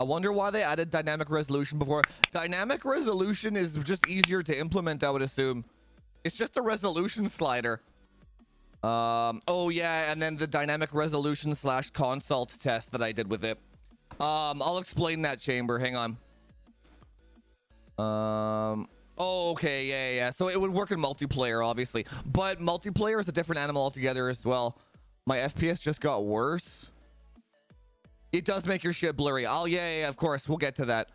I wonder why they added dynamic resolution before. Dynamic resolution is just easier to implement, I would assume. It's just a resolution slider. Um, oh yeah, and then the dynamic resolution slash consult test that I did with it. Um, I'll explain that chamber. Hang on. Um, oh, okay, yeah, yeah. So it would work in multiplayer, obviously, but multiplayer is a different animal altogether as well. My FPS just got worse. It does make your shit blurry. Oh, yeah, yeah, of course. We'll get to that.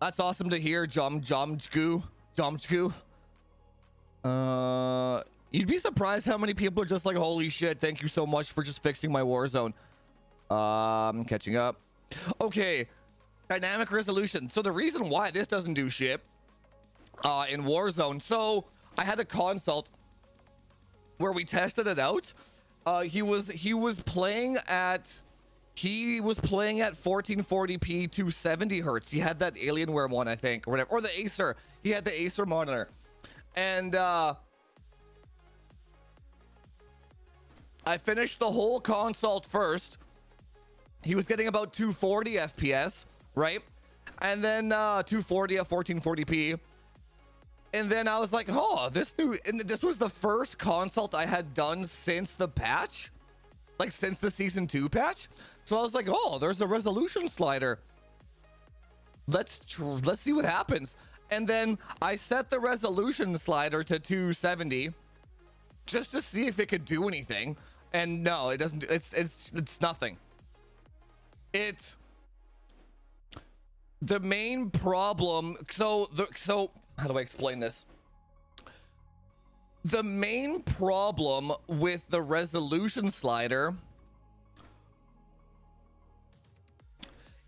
That's awesome to hear, Jum Jum Jom Jomjgu. Jomjgu. Uh, you'd be surprised how many people are just like, holy shit, thank you so much for just fixing my Warzone. Um, catching up. Okay, dynamic resolution. So the reason why this doesn't do shit uh, in Warzone, so I had a consult where we tested it out. Uh, he was he was playing at he was playing at 1440p 270 hertz. He had that Alienware one, I think, or whatever, or the Acer. He had the Acer monitor, and uh, I finished the whole consult first. He was getting about 240 FPS, right? And then uh, 240 at 1440p. And then I was like, oh, this new, and this was the first consult I had done since the patch, like since the season two patch. So I was like, oh, there's a resolution slider. Let's let's see what happens. And then I set the resolution slider to 270 just to see if it could do anything. And no, it doesn't. It's it's it's nothing. It's the main problem. So the so how do I explain this? The main problem with the resolution slider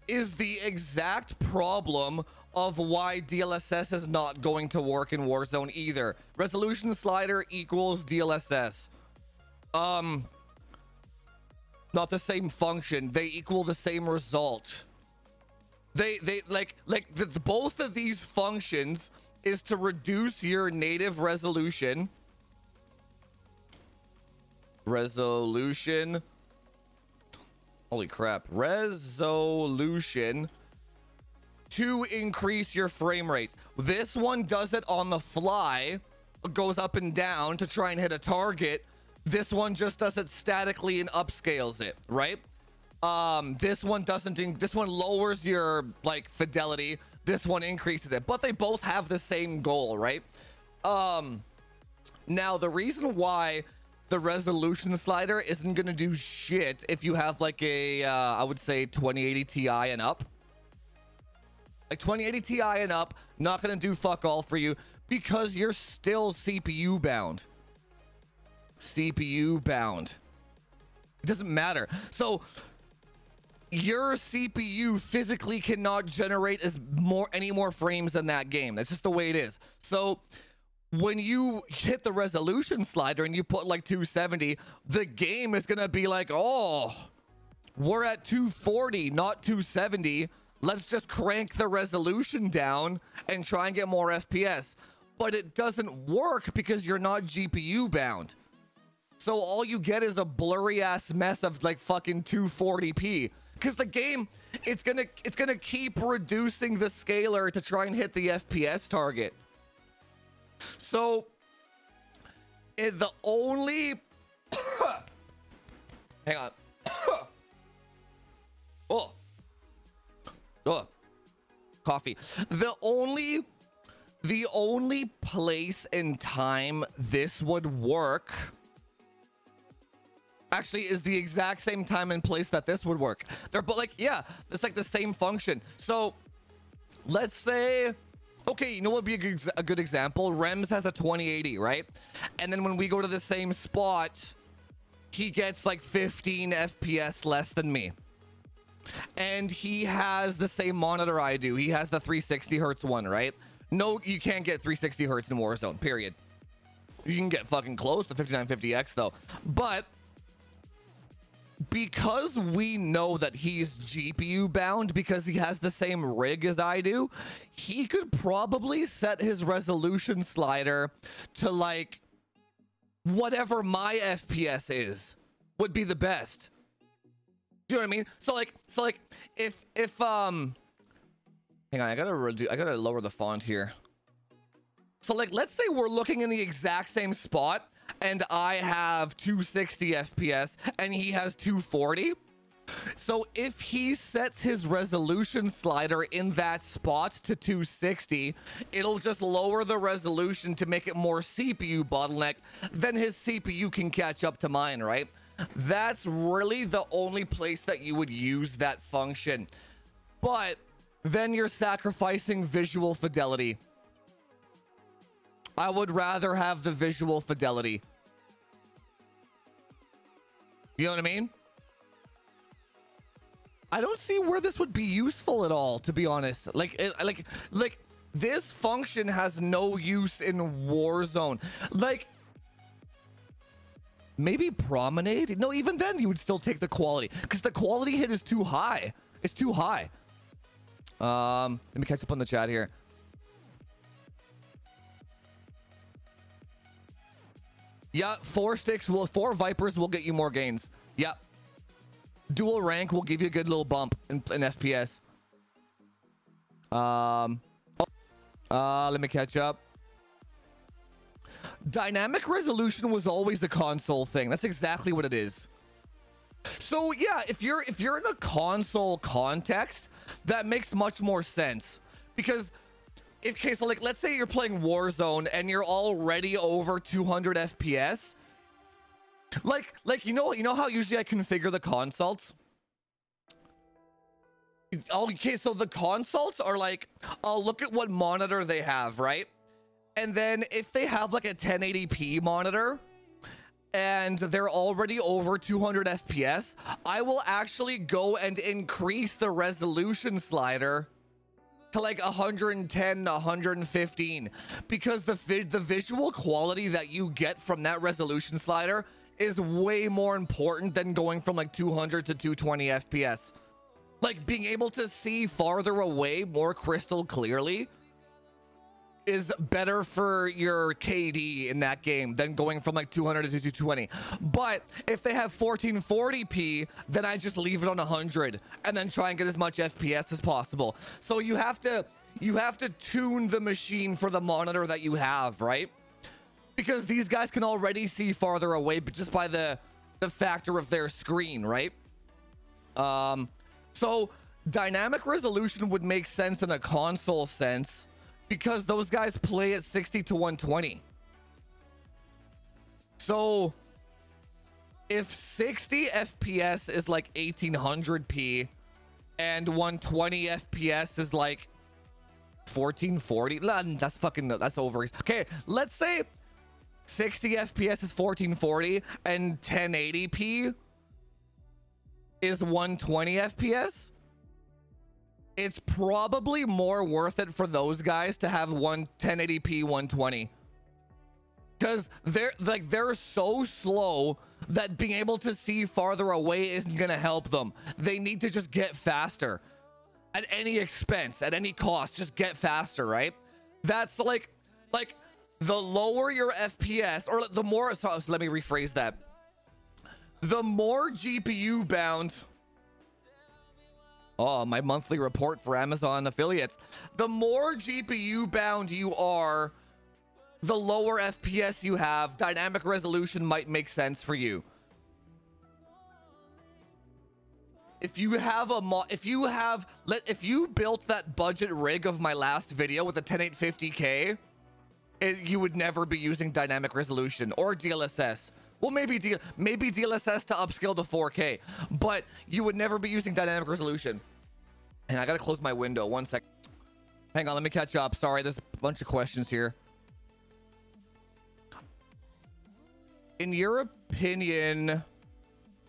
is the exact problem of why DLSS is not going to work in Warzone either. Resolution slider equals DLSS. Um, not the same function. They equal the same result. They they like like the, both of these functions is to reduce your native resolution. Resolution. Holy crap. Resolution to increase your frame rate. This one does it on the fly, goes up and down to try and hit a target. This one just does it statically and upscales it, right? Um, this one doesn't. This one lowers your like fidelity. This one increases it, but they both have the same goal, right? Um, now the reason why the resolution slider isn't gonna do shit if you have like a, uh, I would say 2080 Ti and up. Like 2080 Ti and up, not gonna do fuck all for you because you're still CPU bound. CPU bound. It doesn't matter. So your CPU physically cannot generate as more any more frames than that game. That's just the way it is. So when you hit the resolution slider and you put like 270, the game is gonna be like, oh, we're at 240, not 270. Let's just crank the resolution down and try and get more FPS. But it doesn't work because you're not GPU bound. So all you get is a blurry ass mess of like fucking 240p. Cause the game, it's gonna it's gonna keep reducing the scaler to try and hit the FPS target. So it, the only hang on. oh. Oh. Coffee. The only the only place and time this would work actually is the exact same time and place that this would work. They're but like yeah, it's like the same function. So let's say okay, you know what would be a good, a good example? Rems has a 2080, right? And then when we go to the same spot, he gets like 15 FPS less than me. And he has the same monitor I do. He has the 360 hertz one, right? No, you can't get 360 hertz in Warzone, period. You can get fucking close to 5950X though. But because we know that he's GPU bound because he has the same rig as I do, he could probably set his resolution slider to like whatever my FPS is would be the best. Do you know what I mean? So like, so like, if if um, hang on, I gotta redo, I gotta lower the font here. So like, let's say we're looking in the exact same spot, and I have 260 FPS, and he has 240. So if he sets his resolution slider in that spot to 260, it'll just lower the resolution to make it more CPU bottlenecked. Then his CPU can catch up to mine, right? That's really the only place that you would use that function. But then you're sacrificing visual fidelity. I would rather have the visual fidelity. You know what I mean? I don't see where this would be useful at all, to be honest. Like, it, like, like this function has no use in Warzone. Like, maybe Promenade? No, even then you would still take the quality because the quality hit is too high. It's too high. Um, let me catch up on the chat here. Yeah, four sticks will, four Vipers will get you more gains. Yep. Dual rank will give you a good little bump in, in FPS. Um, uh, let me catch up. Dynamic resolution was always the console thing. That's exactly what it is. So yeah, if you're if you're in a console context, that makes much more sense because okay, so like let's say you're playing Warzone and you're already over 200 FPS like, like you know, you know how usually I configure the consults. Oh, okay, so the consults are like, I'll look at what monitor they have, right? And then if they have like a 1080p monitor and they're already over 200 FPS, I will actually go and increase the resolution slider to like 110 115 because the the visual quality that you get from that resolution slider is way more important than going from like 200 to 220 FPS. Like being able to see farther away more crystal clearly is better for your KD in that game than going from like 200 to 220. But if they have 1440p, then I just leave it on 100 and then try and get as much FPS as possible. So you have to you have to tune the machine for the monitor that you have, right? because these guys can already see farther away but just by the the factor of their screen right um so dynamic resolution would make sense in a console sense because those guys play at 60 to 120 so if 60 fps is like 1800p and 120 fps is like 1440 that's fucking that's over okay let's say 60 FPS is 1440 and 1080p is 120 FPS. It's probably more worth it for those guys to have one 1080p 120 because they're like they're so slow that being able to see farther away isn't gonna help them. They need to just get faster at any expense, at any cost. Just get faster, right? That's like like the lower your FPS, or the more, so, let me rephrase that. The more GPU bound, oh, my monthly report for Amazon affiliates. The more GPU bound you are, the lower FPS you have, dynamic resolution might make sense for you. If you have a mo if you have let if you built that budget rig of my last video with a 10850K, it, you would never be using dynamic resolution or DLSS. Well, maybe D maybe DLSS to upscale to 4K, but you would never be using dynamic resolution. And I gotta close my window. One sec. Hang on, let me catch up. Sorry, there's a bunch of questions here. In your opinion,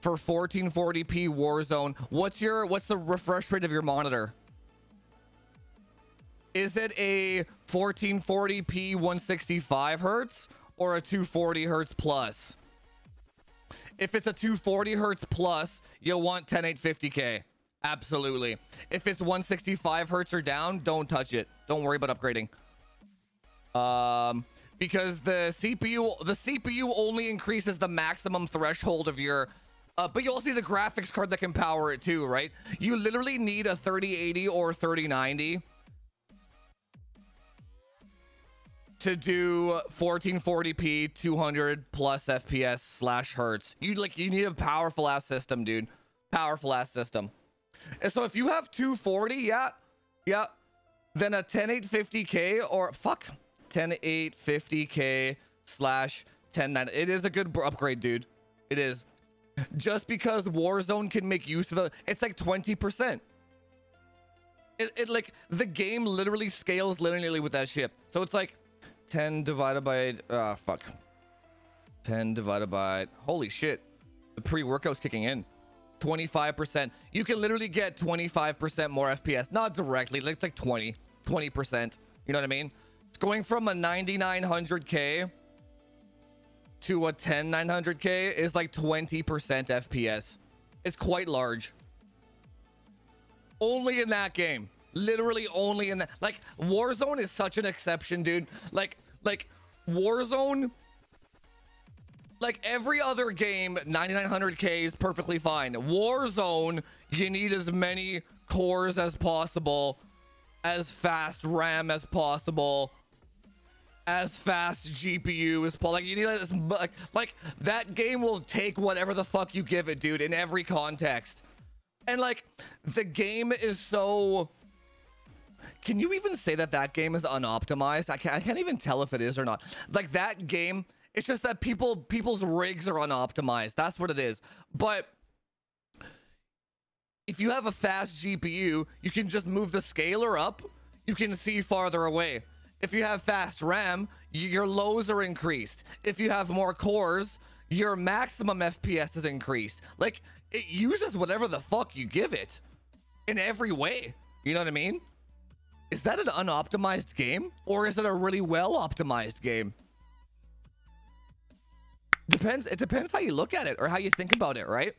for 1440p Warzone, what's your what's the refresh rate of your monitor? Is it a 1440p 165 hertz or a 240 hertz plus? If it's a 240 hertz plus, you'll want 10850K. Absolutely. If it's 165 hertz or down, don't touch it. Don't worry about upgrading. Um, because the CPU, the CPU only increases the maximum threshold of your Uh, but you also need a graphics card that can power it too, right? You literally need a 3080 or 3090 to do 1440p 200 plus fps slash hertz you like you need a powerful ass system dude powerful ass system and so if you have 240 yeah yeah then a 10850k or fuck 10850k slash 109 it is a good upgrade dude. It is. Just because warzone can make use of the it's like 20 percent. It, it like the game literally scales linearly with that shit. So it's like 10 divided by uh fuck. 10 divided by holy shit the pre-workout's kicking in 25% you can literally get 25% more fps not directly it's like 20 20% you know what i mean? It's going from a 9900k to a 10900k is like 20% fps it's quite large. Only in that game. Literally only in that. Like warzone is such an exception dude. Like like warzone like every other game 9900k is perfectly fine warzone you need as many cores as possible as fast ram as possible as fast gpu as possible like you need as like like that game will take whatever the fuck you give it dude in every context and like the game is so can you even say that that game is unoptimized? I can't, I can't even tell if it is or not. Like that game, it's just that people people's rigs are unoptimized. That's what it is. But if you have a fast GPU, you can just move the scaler up. You can see farther away. If you have fast RAM, your lows are increased. If you have more cores, your maximum FPS is increased. Like it uses whatever the fuck you give it in every way. You know what I mean? Is that an unoptimized game or is it a really well optimized game? Depends. It depends how you look at it or how you think about it, right?